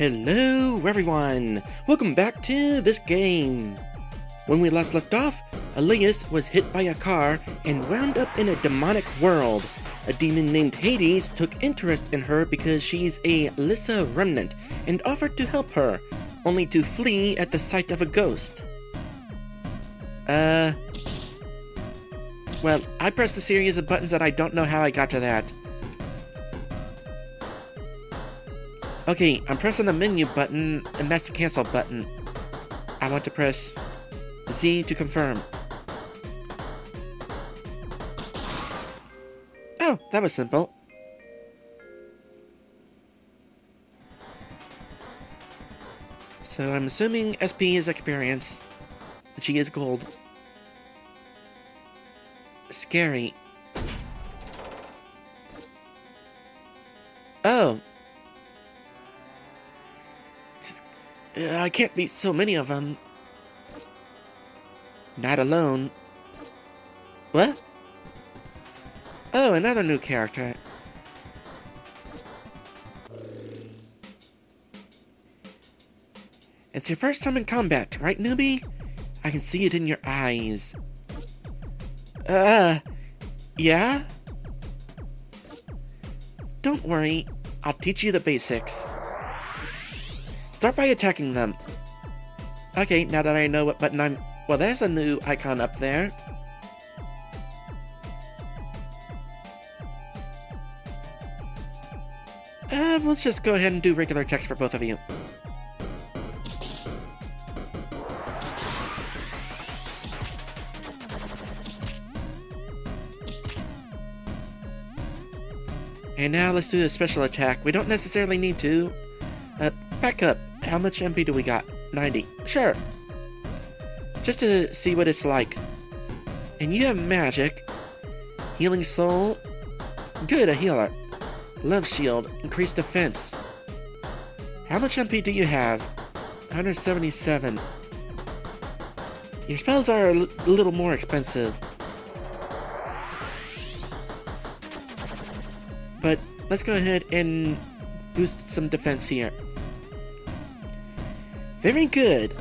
Hello everyone! Welcome back to this game! When we last left off, Elias was hit by a car and wound up in a demonic world. A demon named Hades took interest in her because she's a Lyssa remnant and offered to help her, only to flee at the sight of a ghost. Uh... Well, I pressed a series of buttons that I don't know how I got to that. Okay, I'm pressing the menu button, and that's the cancel button. I want to press Z to confirm. Oh, that was simple. So I'm assuming SP is experience. G is gold. Scary. Oh, I can't beat so many of them. Not alone. What? Oh, another new character. It's your first time in combat, right, newbie? I can see it in your eyes. Uh, yeah? Don't worry, I'll teach you the basics. Start by attacking them. Okay, now that I know what button I'm... Well, there's a new icon up there. Uh, let's just go ahead and do regular text for both of you. And now let's do a special attack. We don't necessarily need to. Uh, back up. How much MP do we got? 90. Sure. Just to see what it's like. And you have magic. Healing soul. Good, a healer. Love shield. Increased defense. How much MP do you have? 177. Your spells are a little more expensive. But let's go ahead and boost some defense here. Very good.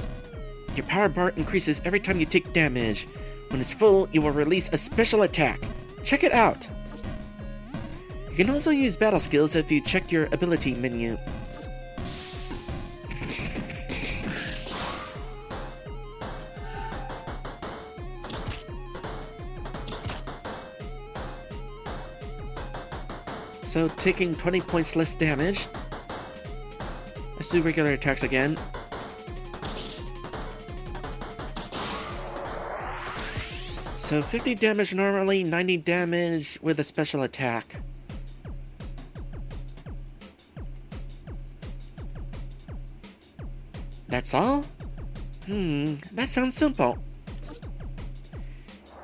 Your power bar increases every time you take damage. When it's full, you will release a special attack. Check it out. You can also use battle skills if you check your ability menu. So taking 20 points less damage. Let's do regular attacks again. So 50 damage normally, 90 damage with a special attack. That's all? Hmm, that sounds simple.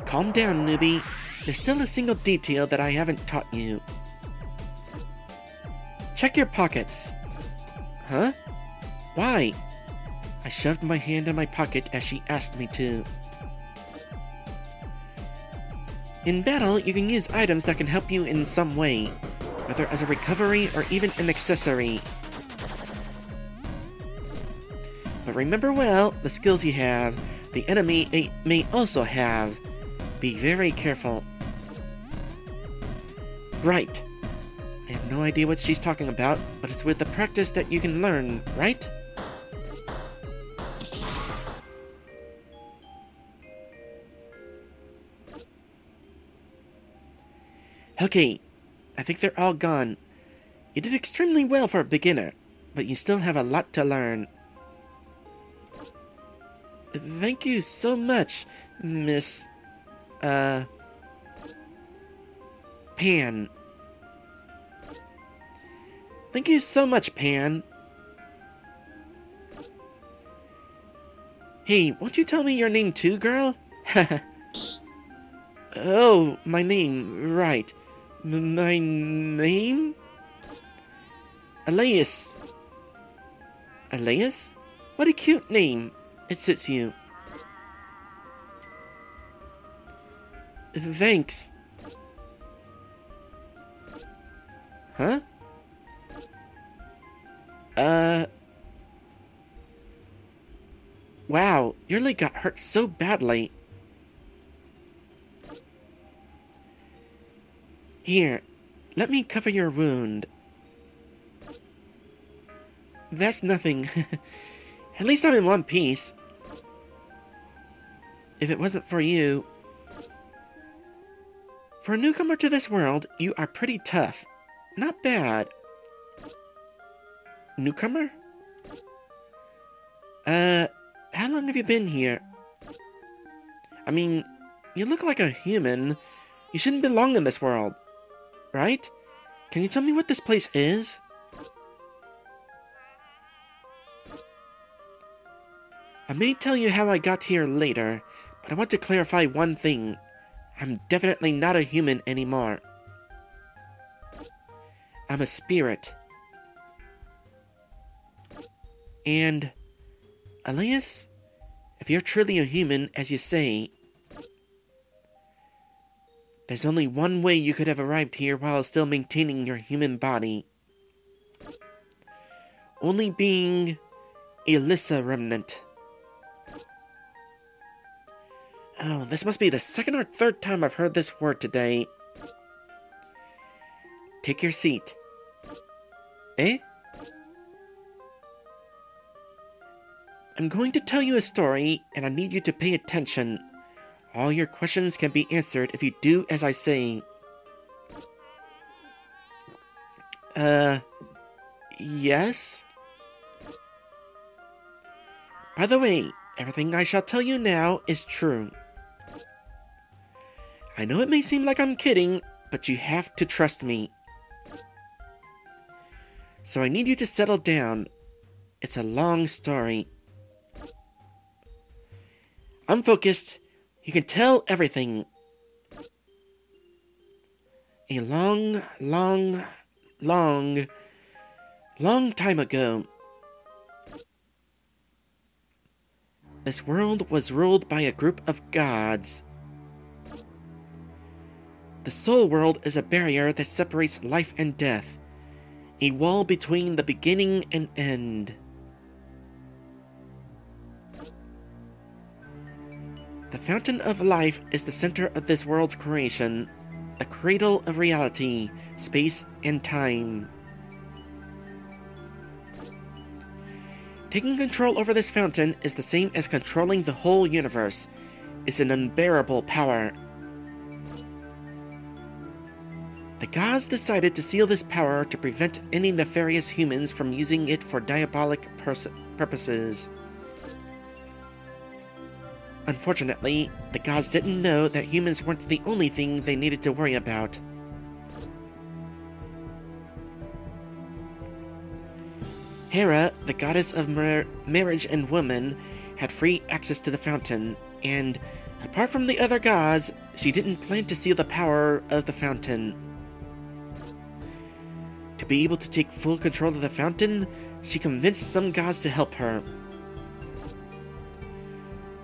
Calm down, newbie. There's still a single detail that I haven't taught you. Check your pockets. Huh? Why? I shoved my hand in my pocket as she asked me to. In battle, you can use items that can help you in some way, whether as a recovery or even an accessory. But remember well the skills you have, the enemy eh, may also have. Be very careful. Right. I have no idea what she's talking about, but it's with the practice that you can learn, right? Okay, I think they're all gone. You did extremely well for a beginner, but you still have a lot to learn. Thank you so much, Miss... Uh... Pan. Thank you so much, Pan. Hey, won't you tell me your name too, girl? oh, my name, right. My name? Elias. Elias? What a cute name. It suits you. Thanks. Huh? Uh... Wow, your leg got hurt so badly. Here, let me cover your wound. That's nothing. At least I'm in one piece. If it wasn't for you... For a newcomer to this world, you are pretty tough. Not bad. Newcomer? Uh, how long have you been here? I mean, you look like a human. You shouldn't belong in this world. Right? Can you tell me what this place is? I may tell you how I got here later, but I want to clarify one thing. I'm definitely not a human anymore. I'm a spirit. And, Elias, if you're truly a human, as you say, there's only one way you could have arrived here while still maintaining your human body. Only being a Lyssa Remnant. Oh, this must be the second or third time I've heard this word today. Take your seat. Eh? I'm going to tell you a story, and I need you to pay attention. All your questions can be answered if you do as I say. Uh, yes? By the way, everything I shall tell you now is true. I know it may seem like I'm kidding, but you have to trust me. So I need you to settle down. It's a long story. I'm focused. You can tell everything. A long, long, long, long time ago, this world was ruled by a group of gods. The soul world is a barrier that separates life and death, a wall between the beginning and end. The fountain of life is the center of this world's creation, a cradle of reality, space, and time. Taking control over this fountain is the same as controlling the whole universe. It's an unbearable power The gods decided to seal this power to prevent any nefarious humans from using it for diabolic purposes. Unfortunately, the gods didn't know that humans weren't the only thing they needed to worry about. Hera, the goddess of mar marriage and woman, had free access to the fountain, and apart from the other gods, she didn't plan to seal the power of the fountain. To be able to take full control of the fountain, she convinced some gods to help her.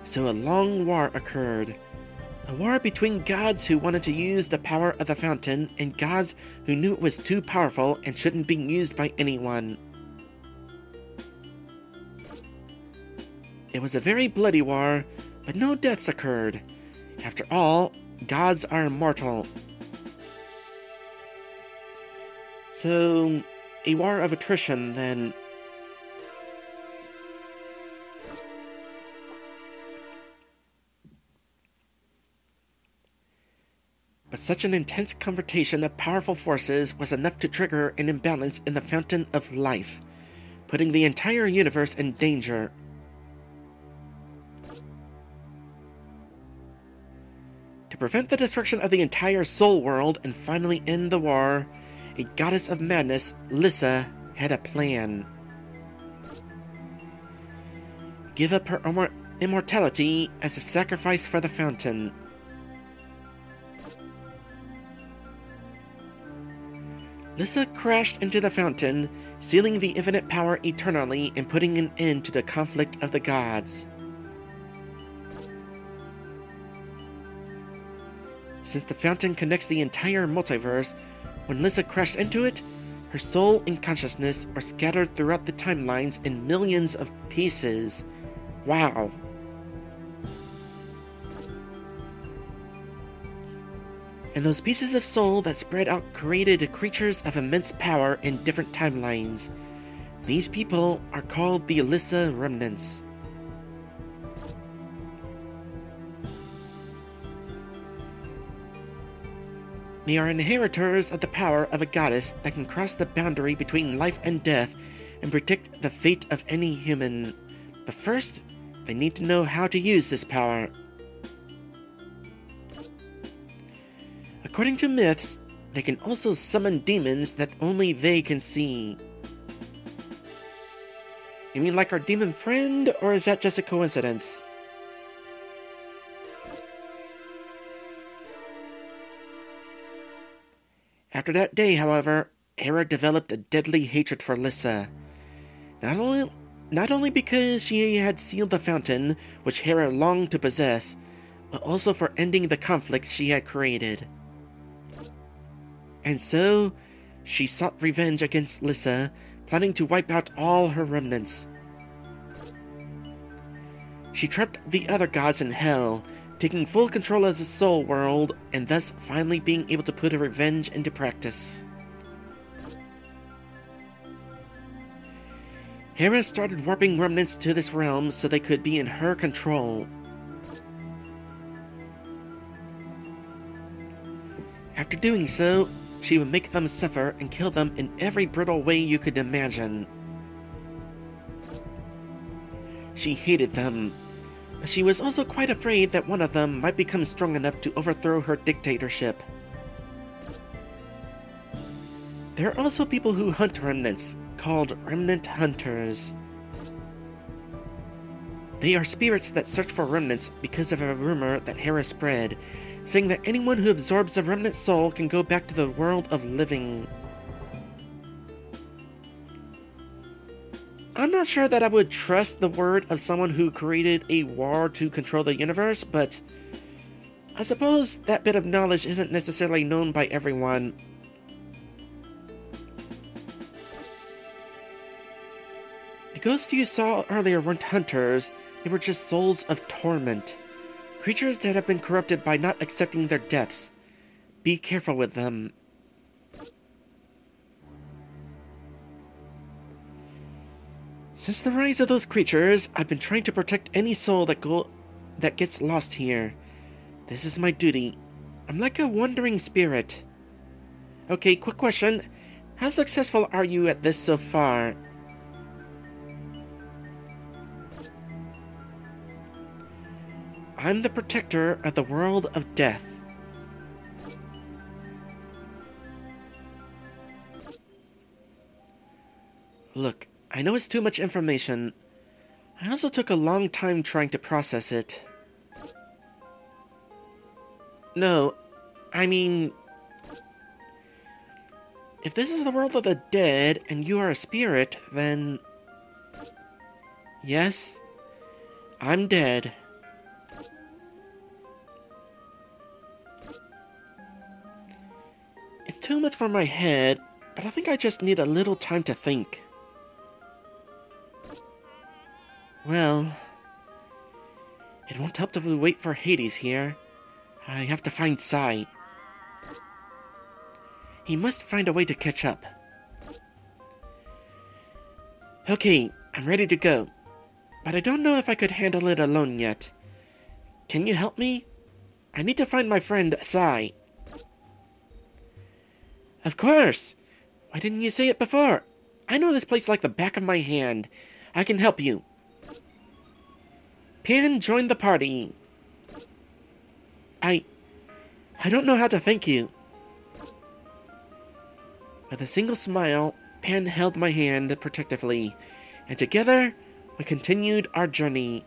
So a long war occurred. A war between gods who wanted to use the power of the fountain and gods who knew it was too powerful and shouldn't be used by anyone. It was a very bloody war, but no deaths occurred. After all, gods are immortal, So, a war of attrition, then. But such an intense confrontation of powerful forces was enough to trigger an imbalance in the fountain of life, putting the entire universe in danger. To prevent the destruction of the entire soul world and finally end the war, a goddess of madness, Lyssa, had a plan. Give up her immortality as a sacrifice for the fountain. Lyssa crashed into the fountain, sealing the infinite power eternally and putting an end to the conflict of the gods. Since the fountain connects the entire multiverse, when Lyssa crashed into it, her soul and consciousness are scattered throughout the timelines in millions of pieces. Wow. And those pieces of soul that spread out created creatures of immense power in different timelines. These people are called the Alyssa Remnants. They are inheritors of the power of a goddess that can cross the boundary between life and death and predict the fate of any human. But first, they need to know how to use this power. According to myths, they can also summon demons that only they can see. You mean like our demon friend, or is that just a coincidence? After that day, however, Hera developed a deadly hatred for Lyssa. Not only, not only because she had sealed the fountain, which Hera longed to possess, but also for ending the conflict she had created. And so, she sought revenge against Lyssa, planning to wipe out all her remnants. She trapped the other gods in Hell, taking full control of the soul world, and thus finally being able to put her revenge into practice. Hera started warping remnants to this realm so they could be in her control. After doing so, she would make them suffer and kill them in every brutal way you could imagine. She hated them, but she was also quite afraid that one of them might become strong enough to overthrow her dictatorship. There are also people who hunt remnants, called remnant hunters. They are spirits that search for remnants because of a rumor that Hera spread saying that anyone who absorbs a remnant soul can go back to the world of living. I'm not sure that I would trust the word of someone who created a war to control the universe, but I suppose that bit of knowledge isn't necessarily known by everyone. The ghosts you saw earlier weren't hunters, they were just souls of torment. Creatures that have been corrupted by not accepting their deaths. Be careful with them. Since the rise of those creatures, I've been trying to protect any soul that go that gets lost here. This is my duty. I'm like a wandering spirit. Okay, quick question. How successful are you at this so far? I'm the protector of the world of death. Look, I know it's too much information. I also took a long time trying to process it. No, I mean... If this is the world of the dead, and you are a spirit, then... Yes, I'm dead. Too much for my head, but I think I just need a little time to think. Well, it won't help to wait for Hades here. I have to find Sai. He must find a way to catch up. Okay, I'm ready to go. But I don't know if I could handle it alone yet. Can you help me? I need to find my friend Sai. Of course! Why didn't you say it before? I know this place like the back of my hand. I can help you. Pan joined the party. I... I don't know how to thank you. With a single smile, Pan held my hand protectively, and together we continued our journey.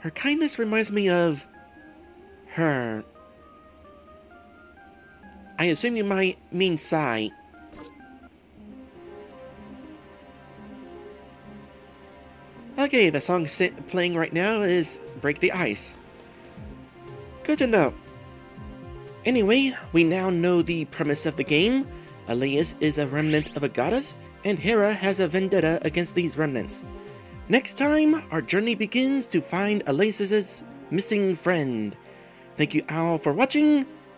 Her kindness reminds me of... her. I assume you might mean Sai. Okay, the song playing right now is Break the Ice. Good to know. Anyway, we now know the premise of the game. Elias is a remnant of a goddess, and Hera has a vendetta against these remnants. Next time, our journey begins to find Elasis' missing friend. Thank you all for watching,